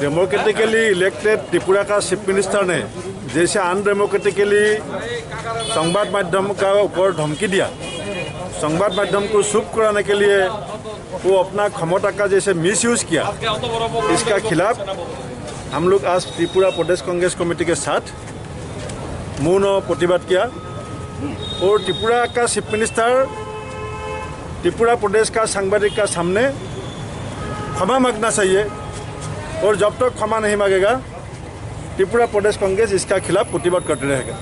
Democratically elected Tripura का chief minister ने जैसे अनडेमोक्रेटिकली संवाद माध्यम का ऊपर धमकी दिया। संवाद माध्यम को चुप कराने के लिए वो अपना क्षमता का जैसे मिस यूज़ किया। इसका खिलाफ हम लोग आज त्रिपुरा प्रदेश कांग्रेस कमेटी के साथ मौन प्रतिवाद किया। और त्रिपुरा का चीफ मिनिस्टर त्रिपुरा प्रदेश का सांबादिक का सामने क्षमा मांगना चाहिए। और जब तक क्षमा नहीं मांगेगा त्रिपुरा प्रदेश कांग्रेस इसका खिलाफ प्रतिवाद करते रहेगा